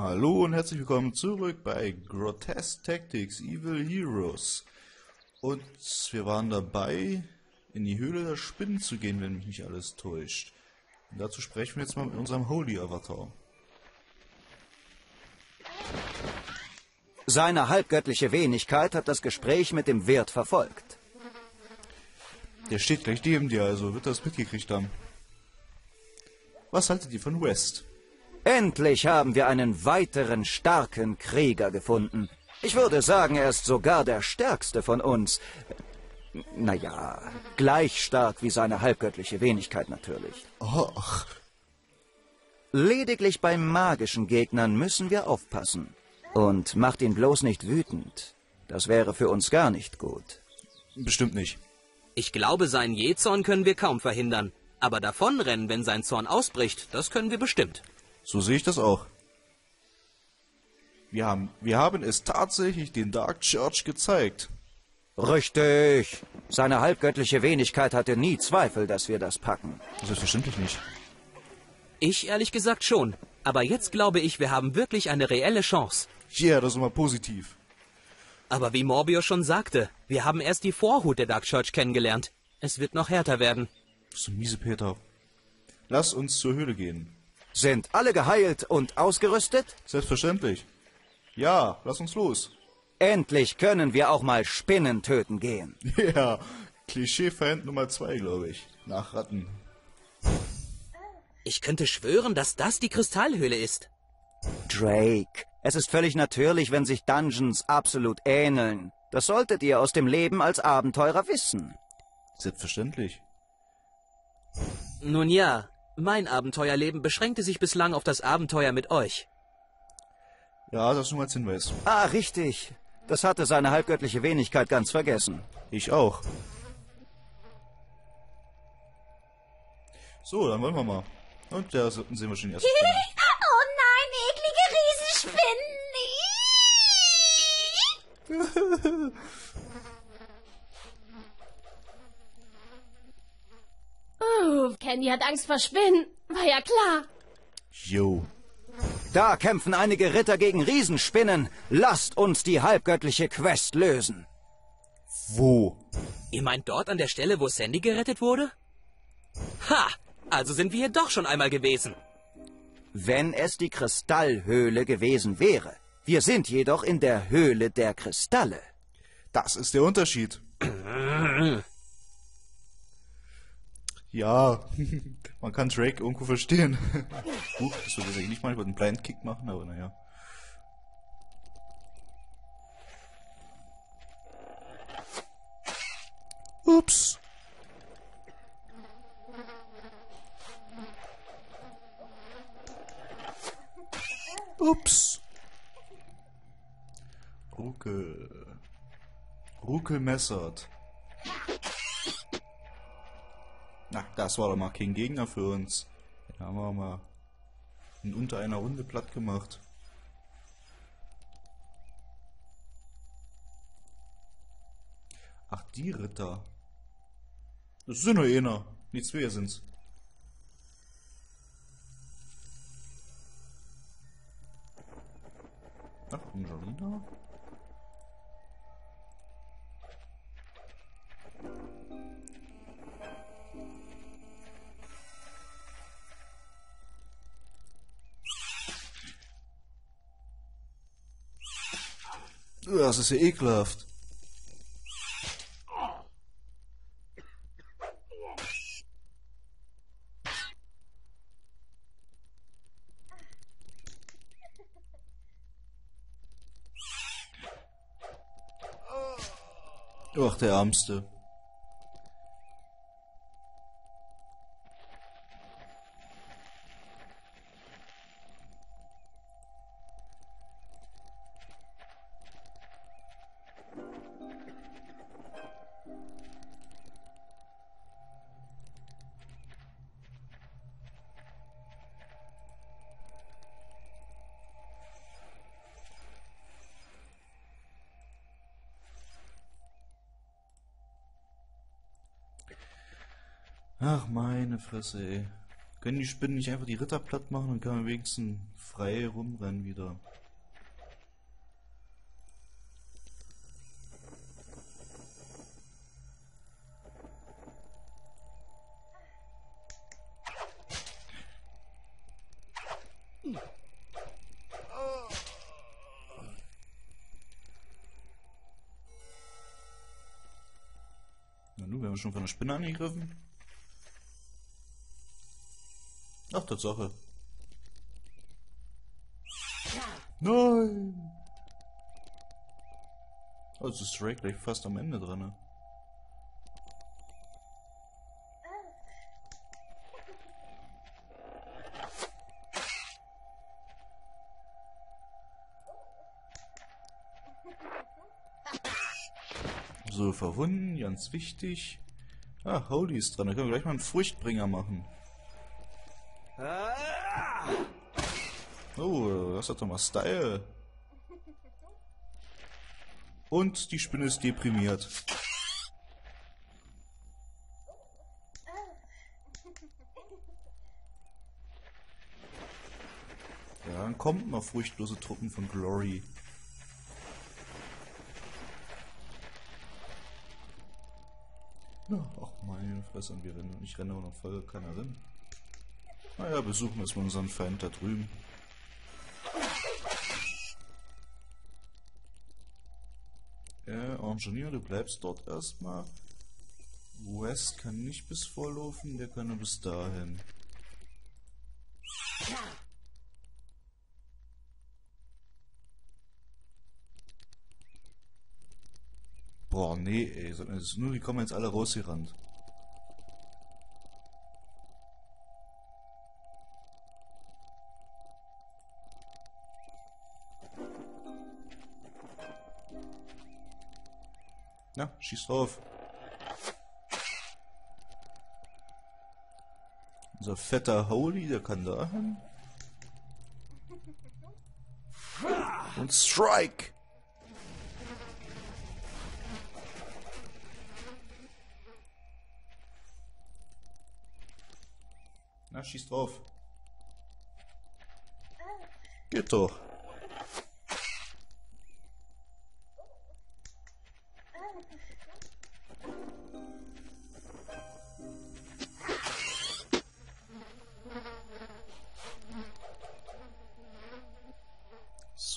Hallo und herzlich willkommen zurück bei Grotesque Tactics Evil Heroes. Und wir waren dabei, in die Höhle der Spinnen zu gehen, wenn mich nicht alles täuscht. Und dazu sprechen wir jetzt mal mit unserem Holy Avatar. Seine halbgöttliche Wenigkeit hat das Gespräch mit dem Wirt verfolgt. Der steht gleich neben dir, also wird das mitgekriegt haben. Was haltet ihr von West? Endlich haben wir einen weiteren starken Krieger gefunden. Ich würde sagen, er ist sogar der stärkste von uns. Naja, gleich stark wie seine halbgöttliche Wenigkeit natürlich. Ach, Lediglich bei magischen Gegnern müssen wir aufpassen. Und macht ihn bloß nicht wütend. Das wäre für uns gar nicht gut. bestimmt nicht. Ich glaube, seinen Jähzorn können wir kaum verhindern. Aber davonrennen, wenn sein Zorn ausbricht, das können wir bestimmt. So sehe ich das auch. Wir haben, wir haben es tatsächlich den Dark Church gezeigt. Richtig. Seine halbgöttliche Wenigkeit hatte nie Zweifel, dass wir das packen. Selbstverständlich nicht. Ich ehrlich gesagt schon. Aber jetzt glaube ich, wir haben wirklich eine reelle Chance. Ja, yeah, das ist immer positiv. Aber wie Morbius schon sagte, wir haben erst die Vorhut der Dark Church kennengelernt. Es wird noch härter werden. So miese Peter. Lass uns zur Höhle gehen. Sind alle geheilt und ausgerüstet? Selbstverständlich. Ja, lass uns los. Endlich können wir auch mal Spinnen töten gehen. Ja, Klischee-Fan Nummer zwei, glaube ich. Nach Ratten. Ich könnte schwören, dass das die Kristallhöhle ist. Drake, es ist völlig natürlich, wenn sich Dungeons absolut ähneln. Das solltet ihr aus dem Leben als Abenteurer wissen. Selbstverständlich. Nun ja, mein Abenteuerleben beschränkte sich bislang auf das Abenteuer mit euch. Ja, das nur als Hinweis. Ah, richtig. Das hatte seine halbgöttliche Wenigkeit ganz vergessen. Ich auch. So, dann wollen wir mal. Und da sehen wir schon erste Spinne. Oh nein, eklige Riesenspinnen. Oh, Candy hat Angst vor Spinnen. War ja klar. Yo. Da kämpfen einige Ritter gegen Riesenspinnen. Lasst uns die halbgöttliche Quest lösen. Wo? Ihr meint dort an der Stelle, wo Sandy gerettet wurde? Ha! Also sind wir hier doch schon einmal gewesen. Wenn es die Kristallhöhle gewesen wäre. Wir sind jedoch in der Höhle der Kristalle. Das ist der Unterschied. Ja, man kann Drake irgendwo verstehen. Huch, das würde ich nicht mal über den Blind Kick machen, aber naja. Ups. Ups. Ruckel. Ruckel messert. Na, das war doch mal kein Gegner für uns. Den haben wir mal in unter einer Runde platt gemacht. Ach, die Ritter. Das sind nur einer. Die zwei sind's. Ach, Angelina? Das ist ja ekelhaft. Ach, der Ärmste. Ach, meine Fresse, ey. Können die Spinnen nicht einfach die Ritter platt machen und kann man wenigstens frei rumrennen wieder? Na nun, wir haben schon von der Spinne angegriffen. Ach, Tatsache. Nein! Also ist Drake gleich fast am Ende dran. Ne? So, verwunden, ganz wichtig. Ah, Holy ist dran. Da können wir gleich mal einen Furchtbringer machen. Oh, das hat doch mal Style. Und die Spinne ist deprimiert. Ja, dann kommt noch furchtlose Truppen von Glory. Ach meine Fresse, und wir rennen. Ich renne auch noch voll keiner rein. Naja, besuchen wir erstmal unseren Feind da drüben. Engineer, du bleibst dort erstmal. West kann nicht bis vorlaufen, der kann nur bis dahin. Boah, nee, ey. Ist nur, die kommen jetzt alle rausgerannt. Na, schieß drauf. Unser fetter Holy, der kann da hin. Und Strike! Na, schieß drauf. Geht doch.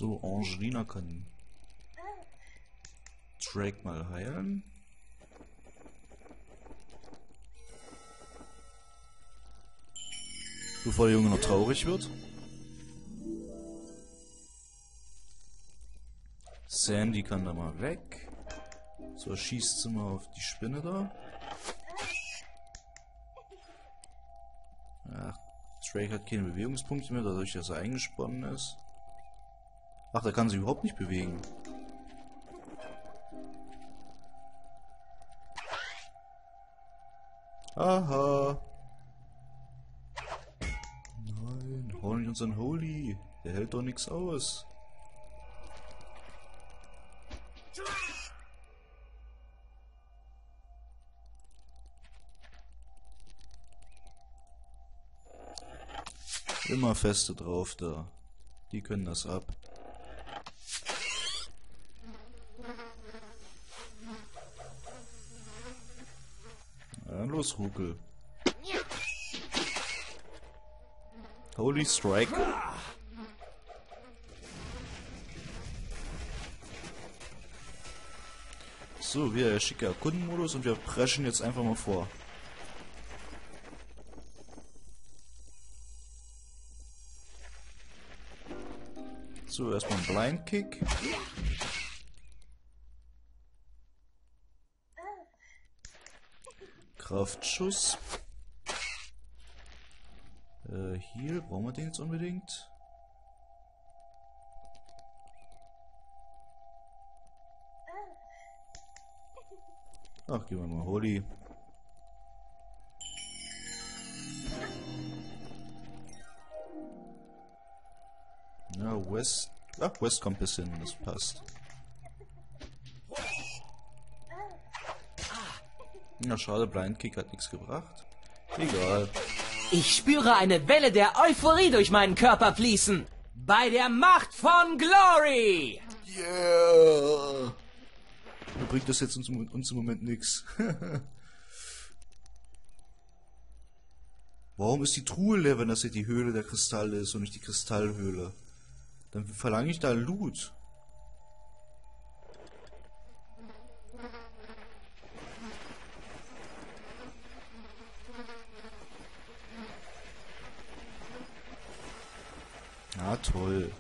So, Angelina kann Drake mal heilen. Bevor der Junge noch traurig wird. Sandy kann da mal weg. So, schießt sie mal auf die Spinne da. Ach, Drake hat keine Bewegungspunkte mehr, dadurch, dass er eingesponnen ist. Ach, da kann sie überhaupt nicht bewegen. Aha. Nein, hau nicht unseren Holy. Der hält doch nichts aus. Immer feste drauf da. Die können das ab. Ja, los, Rukel. Holy Strike. So, wir schicker Erkundenmodus und wir preschen jetzt einfach mal vor. So, erstmal ein Blind Kick. Kraftschuss. Äh, hier brauchen wir den jetzt unbedingt. Ach, gehen wir mal Holy. Ja, West. Ach, West kommt bis hin, das passt. Na schade, Blind Kick hat nichts gebracht. Egal. Ich spüre eine Welle der Euphorie durch meinen Körper fließen. Bei der Macht von Glory! Yeah! Da bringt das jetzt uns, uns im Moment nichts. Warum ist die Truhe leer, wenn das hier die Höhle der Kristalle ist und nicht die Kristallhöhle? Dann verlange ich da Loot. Ah, toll.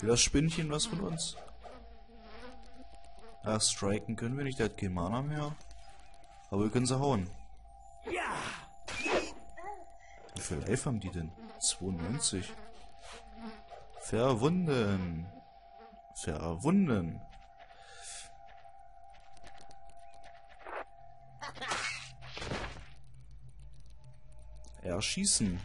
Will das Spinnchen was von uns? Ja, striken können wir nicht, der hat kein Mana mehr. Aber wir können sie hauen. Wie viel Life haben die denn? 92. Verwunden. Verwunden. Erschießen.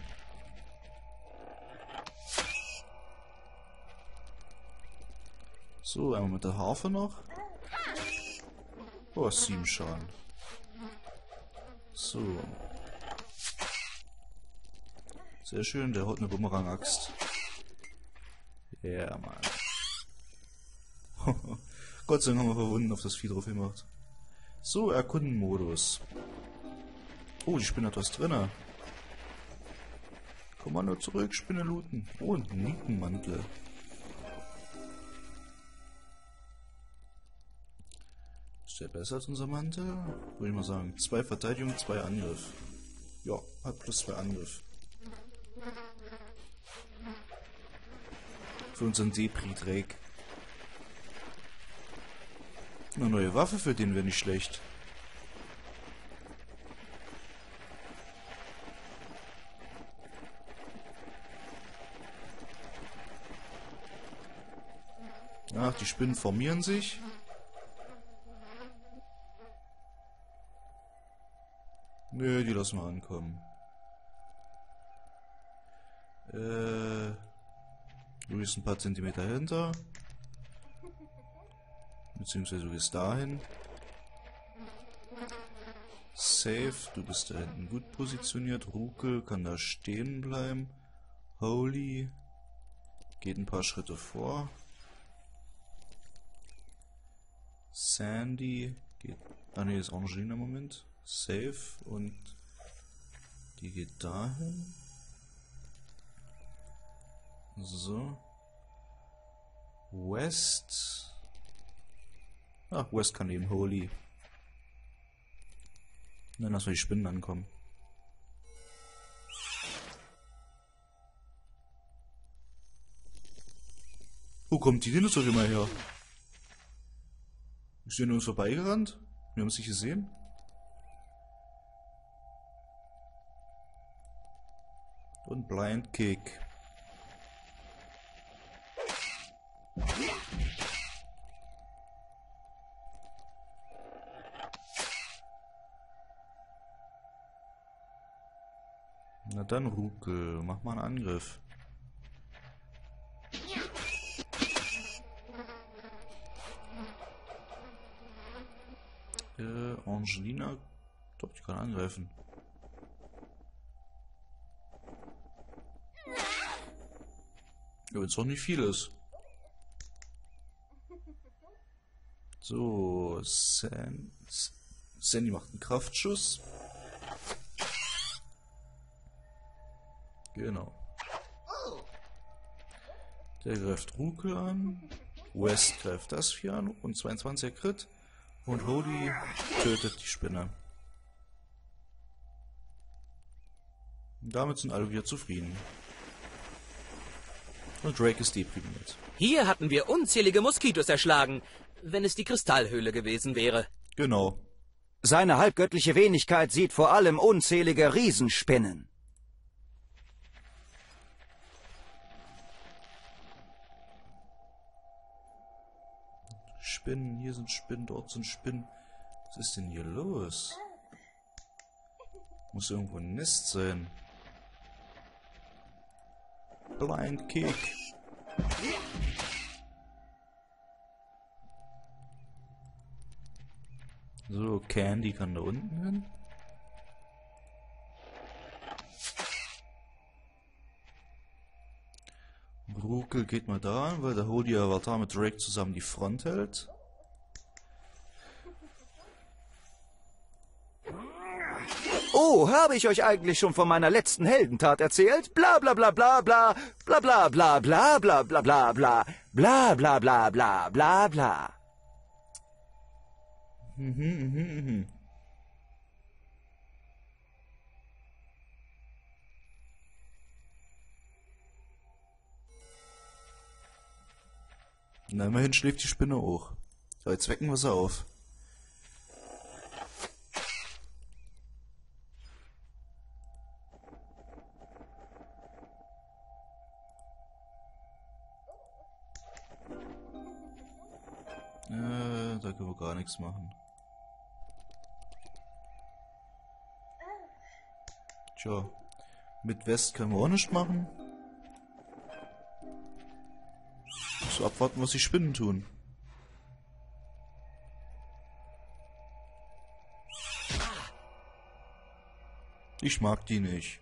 So, einmal mit der Harfe noch. Oh, sieben Schaden. So. Sehr schön, der haut eine Bumerang-Axt. Ja, yeah, Mann. Gott sei Dank haben wir verwunden auf das Vieh drauf gemacht. So, Erkunden-Modus. Oh, die Spinne hat was drinne. Kommando zurück, Spinne looten. Oh, Nietenmantel. Ist der besser als unser Mantel? Würde ich mal sagen. Zwei Verteidigung, zwei Angriff. Ja, hat plus zwei Angriff. Für unseren Depri-Dreck. Eine neue Waffe für den wäre nicht schlecht. Ach, die Spinnen formieren sich. Nö, die lassen wir ankommen. Äh, du bist ein paar Zentimeter hinter. Beziehungsweise du gehst dahin. Safe, du bist da hinten gut positioniert. Ruke kann da stehen bleiben. Holy geht ein paar Schritte vor. Sandy geht. Ah ne, ist Angelina im Moment. Safe und die geht dahin. So. West. Ach, West kann eben Holy. Dann lassen wir die Spinnen ankommen. Wo kommt die denn jetzt auf immer her? Ist die an uns vorbeigerannt? Wir haben es nicht gesehen. Und Blind Kick. Na dann, Ruke, mach mal einen Angriff. Äh, Angelina, doch, die kann angreifen. Ja, wenn es doch nicht viel ist. So, San Sandy macht einen Kraftschuss. Genau. Der greift Ruke an. West greift das Vieh an und 22er Crit. Und Holy tötet die Spinne. Damit sind alle wieder zufrieden. Und Drake ist deprimiert. Hier hatten wir unzählige Moskitos erschlagen, wenn es die Kristallhöhle gewesen wäre. Genau. Seine halbgöttliche Wenigkeit sieht vor allem unzählige Riesenspinnen. Spinnen, hier sind Spinnen, dort sind Spinnen. Was ist denn hier los? Muss irgendwo ein Nest sein. Blind Kick. So, Candy kann da unten hin. Rukel geht mal da an, weil der Holy Avatar mit Drake zusammen die Front hält. Oh, habe ich euch eigentlich schon von meiner letzten Heldentat erzählt? Bla bla bla bla bla bla bla bla bla bla bla bla bla bla bla bla bla bla bla. Na, immerhin schläft die Spinne auch. So, jetzt wecken wir sie auf. Äh, da können wir gar nichts machen. Tja, mit West können wir auch nichts machen. Abwarten, was die Spinnen tun. Ich mag die nicht.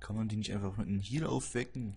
Kann man die nicht einfach mit einem Heal aufwecken?